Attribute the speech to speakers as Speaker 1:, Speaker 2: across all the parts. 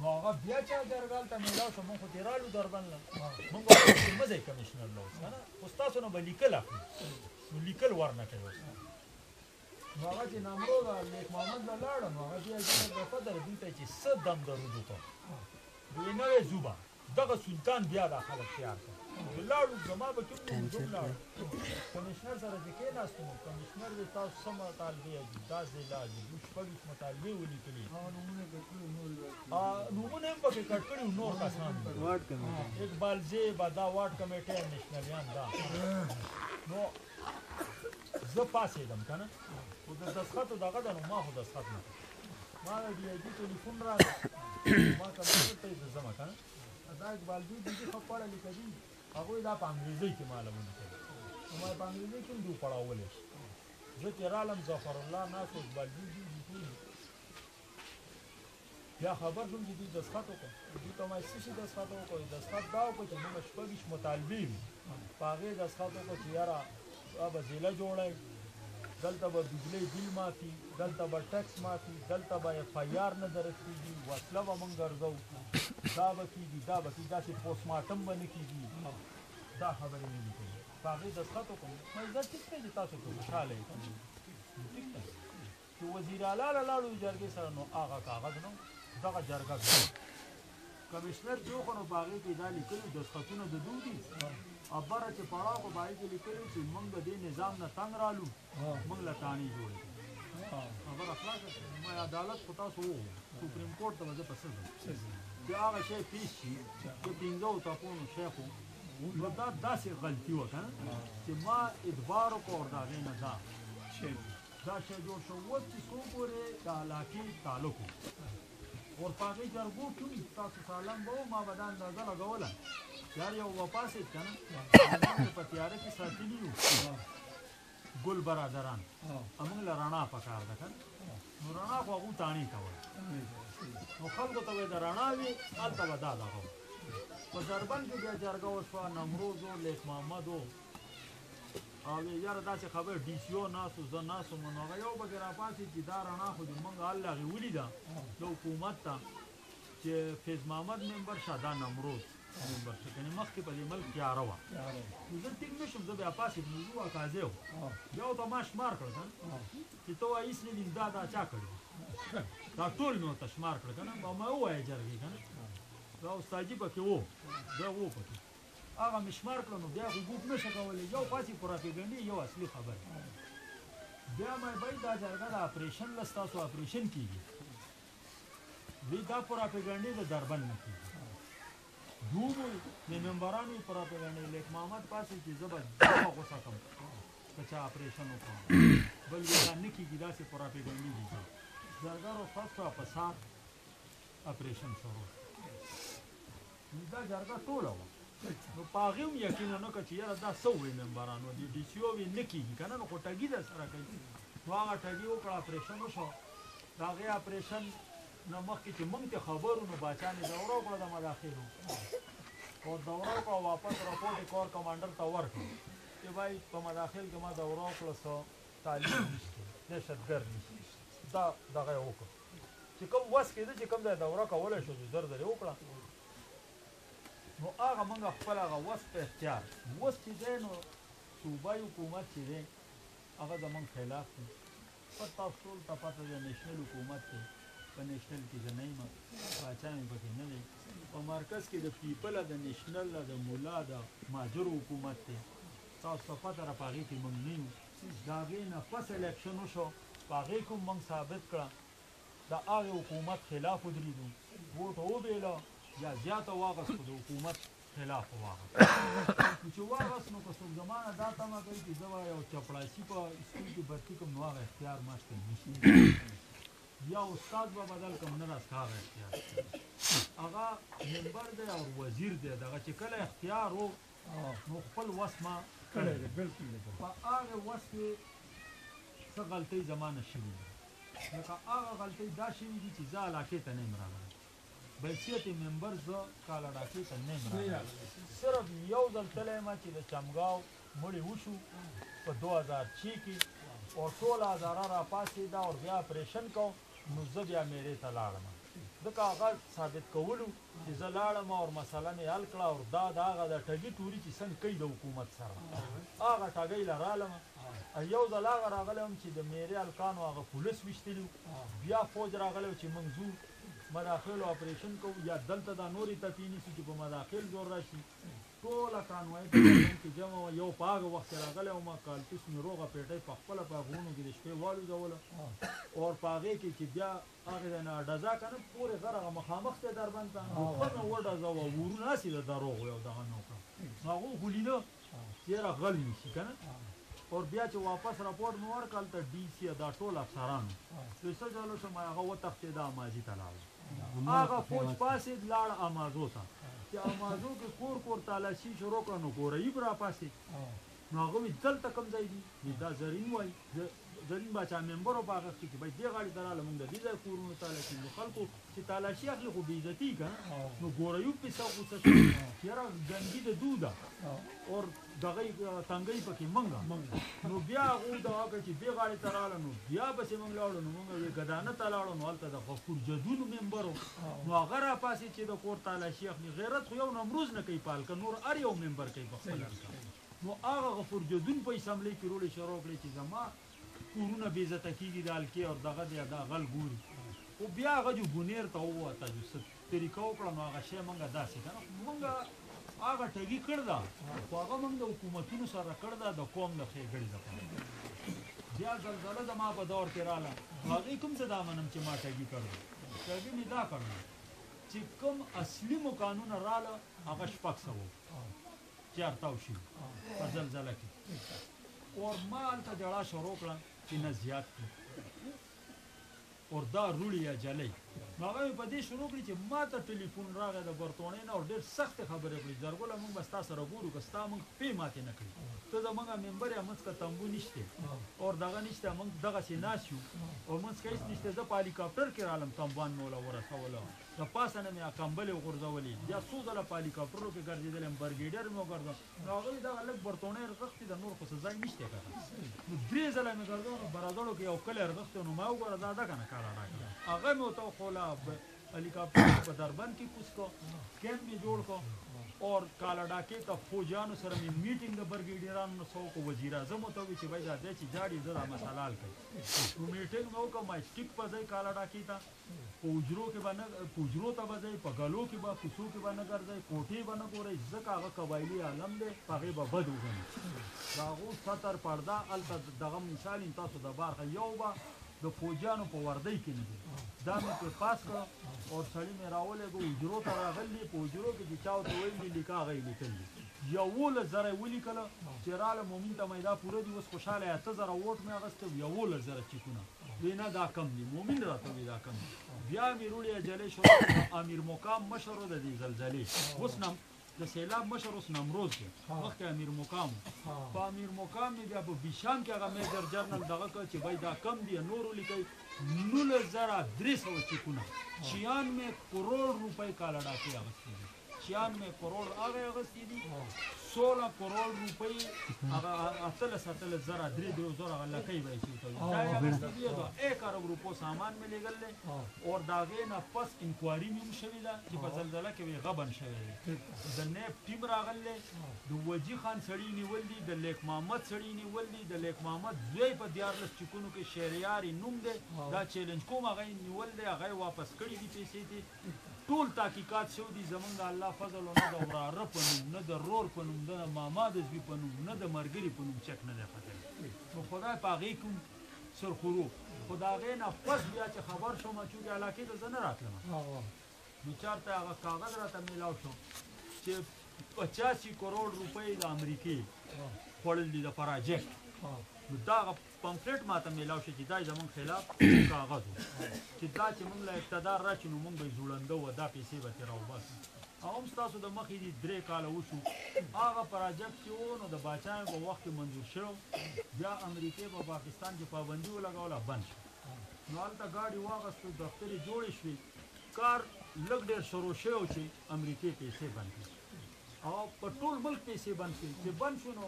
Speaker 1: نو هغه بیا چا جرګال ته میلاو شو مونږ خو ترې رالو دربند له مونږ وایو چې مه ځئ کمشنر له اوس که نه خو ستاسو نه به لیکل اخلو نو لیکل ورنه کوي اوس نو هغه چې نامرو ده لیک محمد له لاړه نو هغه چې هلته ګرفه در دوی ته چې څه دم درود وکړو دوی نوې زوبه دغه سلطان بيا دا خلک تيار کړل چې لاړو زما به کوم نوم زه لاړو کمشنر سره چې کېناستم کمشنر وې تاسو څه مطالبې عجیب دا ضلع عجیب دوی شپږ ویشت مطالبې ولیکلې نومونه هم پکې کټ کړي نور کسان اقبال زیبا دا واټ کمیټه نشنلیان دا نو زه پاسېدم که نه خو د دستخط دغه ده نو ما خو دستخط نه ما د ډي آی جي ټلیفون راغی ما کمپیوټر ته یې زه ځمه که نه دا اقبال دوی دي ښه پړه لیکه دي هغوی دا په انګریزۍ کې ماله ولیکل نو ما په انګریزۍ کې هم دوی پړاولی زه چې رالم ظفرالله ناست اقبال دوی دي ټول بیا خبر شوم چې دوی دستخط وکړ دوی ته وایي څه شي دستخط وکړ دستخط دا وکړ چې موږ شپږ ویشت مطالبې وي په هغې دستخط وکړ چې یاره دا به ضلع جوړی دلته به بجلی بل معافي دلته به ټکس معافي دلته به اف آی آر نه درج کېږي وسله به موږ ګرځو دا به کېږي دا به کېږي داسې پوسټ مارټم به نه کېږي دا خبرې مې لیکلې په هغې دستخط وکړم مې زه ټیک دی چې تاسو پرې خوشحاله یې ټیک ده چې وزیراعلی له لاړو د جرګې سره نو هغه کاغذ نه دغه جرګه بیا کمشنر چې وخو نو په هغې کې دا لیکلي دستخطونه د دوی دي او بره چې پړاو په باندې کې لیکلي چې موږ د دې نظام نه تنګ رالو موږ له تانې جوړې خبره خلاصه شوه ما عدالت خو تاسو وو سپریم کورټ ته وځه پسې چې هغه شی پیش شي چې پنځه او تاسو نو شیخ نو دا داسې غلطي وکړه چې ما ادبار کو اور دا غینه دا شیخ دا شی جوړ شو اوس چې څو ګورې د علاقې تعلق وو اور په هغې جرګو کې هم تاسو سالم به ما به دا اندازه لګوله چې هر یو وپاسېد که نه په تیاره کې ساتلي یو ګل برادران موږ له رڼا پکار ده کنه نو رڼا خو هغه تانی کوي نو خلکو ته د رڼا وی الته ودا ده په دربند کې بیا جرګه وشو نمروز او لیک محمد او او وی یاره داسې خبر ډي سي او ناسو زه ناسو مونږ هغه یو بګر اپاسي چې دا رڼا خو دې مونږ الله غي ولي دا د حکومت ته چې فیض محمد ممبر شه دا نمرود ممبر شه کنه مخ کې په دې ملک تیار و نو زه ټینګ نشم زه بیا پاسې موضوع اکازه و یو ته ما شمار کړ کنه چې تو ایس نه دین دا دا چا کړ دا ټول مې ته شمار کړ کنه ما وای جرګې کنه دا استاد جی پکې وو دا وو پکې هغه مې شمار کړه نو بیا خو ګوپ نه شه کولی یو خو هسې پراپیګنډې یو اصلي خبرې بیا مې بای دا جرګه د اپریشن له ستاسو اپریشن کېږي وی دا پراپیګنډې د دربند نه کېږي دومو د ممبرانو یې پراپیګنډې لیک محمد پاسې چې زه به دومره غوسه کړم که چا اپریشن وکړم بل وی دا نه کېږي داسې پراپیګنډې دي جرګه رخصت شوه په سهار اپریشن شروع شو دا جرګه ټوله وه نو په هغې هم یقین ونه کړه چې یاره دا څه ووایي ممبرانو دې ډي سي او وي نه کېږي که نه نو خو ټګي در سره کوي نو هغه ټګي وکړه اپریشن وشو د هغې اپریشن نه مخکې چې مونږ ته خبر وو نو باچا مې دوره وکړه د مداخلو او دوره وکړه واپس رپورټ یې کور کمانډر ته ورکړ چې وایي په مداخل کې ما دوره وکړه څه طالب نشته دهشتګرد نشته دا دغه یې وکړه چې کوم وس کېده چې کوم ځای دوره کولای شو چې زر زر یې وکړه نو هغه موږ خپل هغه وس په اختیار وس چې دی نو صوبایي حکومت چې دی هغه زموږ خلاف دی پر تاسو ټول ته پته ده نېشنل حکومت دی په نېشنل کې زه نه یم پاچا مې پکې نه دی په مرکز کې د پیپل د نېشنل د مولا د ماجر حکومت دی تاسو ته پته ده په هغې کې موږ نه یو. د هغې نه پس الیکشن وشو په هغې کې هم موږ ثابت کړه د هغې حکومت خلاف ودریدو ووټ وبیله یا زیاته واغست خو د حکومت خلاف واغست نو چې واغست نو که څوک زما نه دا تمه کوي چې زه به یو چپړاسي په اسکول کې برتي کوم نو هغه اختیار ما شته نشته یا استاد به بدل کوم نه راست هغه اختیار هغه ممبر دی او وزیر دی دغه چې کله اختیار وو نو خپل وس ما کړی دی
Speaker 2: بلکل دی
Speaker 1: په هغه وس کې څه غلطۍ زما نه شوي دي لکه هغه غلطۍ دا شوي دي چې زه علاقې ته نه یم راغلی بحیثیت ممبر زه کاله ډاکې ته نه یم راغلی صرف یو ځل تللی ما چې د چمګاو مړې وشو په 2006 کې او ټوله هزاره راپاسېده او بیا اپریشن کو نو زه بیا میرې ته لاړم ځکه هغه ثابت کولو چې زه لاړم او مسله مې حل کړه او دا د هغه د ټګي توري چې څنګه کوي د حکومت سره هغه ټګۍ له رالم یو ځل هغه راغلی هم چې د میرې الکانو هغه پولیس ویشتلي بیا فوج راغلی چې موږ ځو مداخل اپریشن کوو یا دلته دا نورې تپې نیسو چې په مداخل زور راشي ټوله کانوای په لندن کې جمع وه، یو په هغه وخت کې راغلی وم، کالتوس مې روغه پېټۍ په خپله په غرونو کې د شپې والوزوله او په هغې کې چې بیا هغې ځای نه ډزا که نه پورې غر هغه مخامخ دی دربند ته نو ښه مې وډزوه، ورونه هسې د دروغ وې او دغه مې وکړه، نو هغو خو لیده چې یاره غل نیسي که نه او بیا چې واپس راپورټ مې ورکړ هلته ډي سي دا ټول افسران وو، چې څه چل وشو ما هغه وتښتېده ماضي ته لاړم. هغه فوج پاسید لاړ امازو ته چه امازو کی کور کور تالاشی شروع کړه نو کورعیب را پاسید نو هغه وی دلته کوم ځای دی وی دا زرین وای زرین باچا ممبر او پاغه خکی چه بای دی غاړی ته رااله مونږ د دی ځای کورونو تالاشی نو خلکو چه تالاشی اخلی خو بی عزتی کنه نو کورعیب پی سخت غصه شو چه یاره جنگی د دو ده اور دغه تنګي پکې مونږ نو بیا هغه دغه کړ چې دې غاړې ته راړه نو بیا بسې مونږ لاړو نو مونږ یې ګدانه ته لاړو نو هلته د غفور جدون ممبر نو هغه را پاسې چې د کور تالاشي اخلي غیرت خو یو نمروز نه کوي پالکه نور هر یو ممبر کوي په خپل هلکه نو هغه غفور جدون په اسمبلۍ کې روړې شروع کړې چې زما کورونه بې عزته کېږي د هلکې او دغه دی دا غل ګوري خو بیا هغه جو بونیر ته ووته جو ست طریقه وکړه نو هغه شی مونږ داسې کنه خو مونږ هغه ټګي کړ دا خو هغه مونږ د حکومتونو سره کړ دا د قوم د خېګړې د پاره بیا زلزله د ما په دور کې رااله هغه کوم څه دا منم چې ما ټګي کړ دا ټګي می دا کړ دا چې کوم اصلي مو قانون رااله هغه شپږ سوه چارتاو شي په زلزله کې اور ما هلته جړا شروع کړه چې نه زیات کړي اور دا روړی یا جلۍ نو هغه مې په دې شروع کړي چې ما ته ټلیفون راغی د برتونې نه اور ډېر سخت خبرې وکړي زرګله موږ به ستا سره ګورو که ستا موږ پې ماتې نه کړي ته زموږ ممبر یا منځ که تمبو نشته اور دغه نشته موږ دغسې ناست یو اور منځ که هیڅ نشته زه په هلیکاپټر کې رالم تمبوان مې وله ورسوله د پاسه نه مې کمبلې وغورځولې بیا څو ځله په هلیکاپټرو کې ګرځېدلی یم برګېډر مې وګرځوه دهغوی دغه لږ برتونی ارزښت چی دنور خو څه ځای نشته که نه نو دری ځله می ګرځو نو برازړو کی یو کلی ارزښت یو نو ما وګوره دا ده که نه کالا ډاکه ده هغه می وته خولا هلیکاپټر په دربند کی کوس کو کیمپ می جوړ کو اور کالا ډاکه ته فوجانو سره می میټینګ د برګیډیرانو نو سو کو وزیر اعظم وته وی چی بای دا دی چی جاړی زدا مسالال کړي نو میټینګ مو کو ما ټیک پځای کالا ډاکه ته په حجرو کې به نه، په حجرو ته به ځئ، په ګلو کې به، کوڅو کې به نه ګرځئ، کوټې به نه ګورئ، ځکه هغه قبایلي عالم دی، په هغې به بد وګڼي. د هغو ستر، پړده، هلته د دغه مثال یم تاسو ته بارښه، یو به د فوجیانو په وردۍ کې نه دی، دا مې پرې پاس کړ او سړي مې راولېږه، حجرو ته راغلي دي، په حجرو کې چې چا ورته ویل دي لیکه، هغه یې لیکل دي، یوولس زره یې ولیکل، چې راله مومن ته مې دا پوره دي، اوس خوشاله یې، اته زره ووټ مې اخیستی او یوولس زره چیکونه. وی نه دا کم دی مومن راته وی دا کم دی بیا امیرولیا جلې شو امیر مقام مشر د دې زلزلې اوس نم د سیلاب مشر اوس نمروز دی مخکې امیر مقام په امیر مقام می بیا په بیشام کې هغه میجر جنرال دغه کړ چې بای دا کم دی نور لیکي 19300 چکونه 96 کروڑ روپۍ کاله ډاکې اغستې چیانمې کروړ هغه اغستې دي سوله کروړ روپۍ هغه اتلس اتلس زره درې درې زره هغه لکۍ به یې چوتوي دا یې اغستې دي دا ایک ارب روپو سامان مې لېږل دی او د هغې نه پس انکواري مې هم شوې ده چې په زلزله کې به یې غبن شوی دی د نیب ټیم راغلی دی د وجي خان سړي نیول دي د لیک محمد سړي نیول دي د لیک محمد زوی په دیارلس چکونو کې شهریار یې نوم دی دا چیلنج کوم هغه یې نیول دی هغه یې واپس کړي دي پیسې دي ټول تحقیقات شو دي زمونږ د الله فضل او نه د وراره په نوم نه د رور په نوم د ماما د زوی په نوم نه د مرګري په نوم چک نه دی ختلی نو خدای په هغې کوم سرخورو خو د هغې نه پس بیا چې خبر شوم چونکې علاقې ته زه نه راتلم نو چارته هغه کاغذ راته میلاو شو چې پچاسی کروڑ روپۍ د امریکې خوړل دي د پراجیکټ نو دا پمفلټ ماته میلاو شي چې دا زمونږ خلاف کاغذ و چې دا چې مونږ له اقتدار راشي نو مونږ به یې ځوړنده و دا پیسې به ترې راوباسو او هم ستاسو د مخې دي درې کاله وشو هغه پراجکټ چې و نو د باچا په وخت کې منظور شو بیا امریکې په پاکستان کې پابندي ولګوله بند شو نو هلته ګاډي واغستو دفترې جوړې شوې کار لږ ډېر شروع شوی و چې امریکې پیسې بند کړې او په ټول ملک پیسې بند شوې چې بند شو نو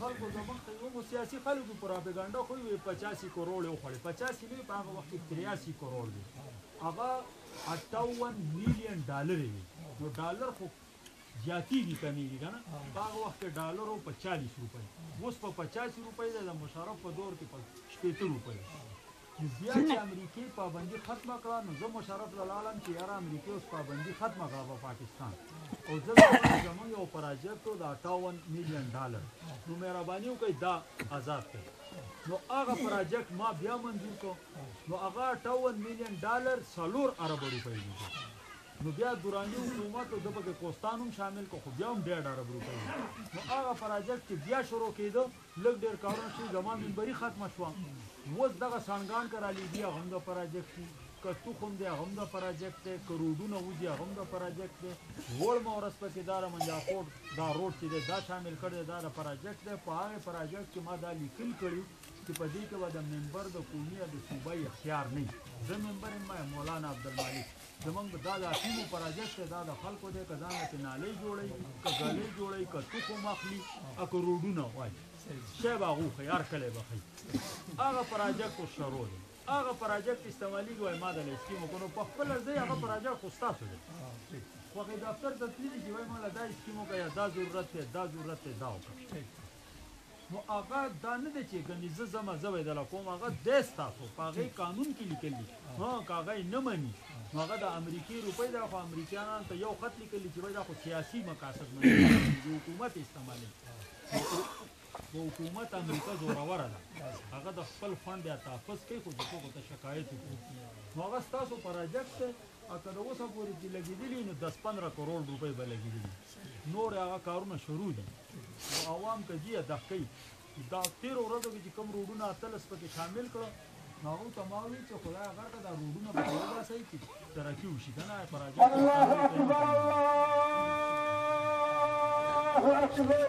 Speaker 1: خلکو زموږ ته ومو سیاسي خلکو پراپګانډه خو وي پچاسي کروڑ یې وخوړې پچاسي نه په هغه وخت کې تریاسي کروڑ وي هغه اټاون میلیون ډالر وي نو ډالر خو زیاتېږي کمېږي که نه په هغه وخت کې ډالر و په چالیس روپۍ اوس په پچاسي روپۍ دی د مشرف په دور کې په شپېته روپۍ نو بیا چی امریکی پابندی ختمه کړه نو زه مشرف له لاړم چی یاره امریکی اوس پابندی ختمه کړه په پاکستان او ځکه وایي زموږ یو پراجیکټ و د 58 میلیون ډالر نو مهرباني وکړئ دا آزاد کړئ نو هغه پراجیکټ ما بیا منظور کو نو هغه 58 میلیون ډالر څلور ارب روپۍ دي نو بیا دورانی حکومت د پکې کوستان هم شامل کو خو بیا هم ډېر ارب روپۍ نو هغه پراجیکټ چې بیا شروع کېده لږ ډیر کارونه شوی زما ممبری ختمه شوه وس دغه سانګان که رالیږی هغه هم د پراجیکټ شی که توخم دی هغه هم د پراجیکټ دی که روډونه وځی هغه هم د پراجیکټ دی وړمه ورځ پکی دا رمنجاکوټ دا روډ چی دی دا شامل کړی دی دا د پراجیکټ دی په هغه پراجیکټ کی ما دا لیکل کړی چی په دی کی به د ممبر د قومی یا د صوبائی اختیار نه وی زه ممبر یم ما مولانا عبدالمالک زمونږ دا د ټیمو پراجیکټ دی دا د خلکو دی که ځان ته نالۍ جوړوي که ګلۍ جوړوي که تخم اخلي او که روډونه وایي شی به هغه وښیي هر کلی به ښیي هغه پراجیکټ اوس شروع دی هغه پراجیکټ استعمالیږي وایي ما د له اسکیمو کړو په خپله ځای هغه پراجیکټ خو ستاسو دی خو هغې دفتر ته تللي چې وایي ما له دا اسکیمو که یا دا ضرورت دی دا ضرورت دی دا وکړه نو هغه دا نه دی چې ګنې زه ځمه زه به یې دله کوم هغه دی ستاسو په هغه قانون کې لیکل دي ها که هغه یې نه مني نو هغه د امریکې روپۍ ده خو امریکایانان ته یو خط لیکل دي چې وایي دا خو سیاسي مقاصد مني د حکومت استعمالوي د حکومت امریکا زوروره ده هغه د خپل فند بیا تحفظ کوي خو چې څوک ته شکایت وکړي نو هغه ستاسو پراجکټ دی او که د اوسه پورې چې لګېدلي نو دس پندره کروړ روپۍ به لګېدلي نور هغه کارونه شروع دي او عوام کجیه دقی دا تیر ورځو کې کوم روډونه اتلس پکې شامل کړو نو هغه ته ما وی چې خدای هغه ته دا روډونه په جوړه سي چې ترقی وشي کنه پر راځي الله اکبر
Speaker 3: الله اکبر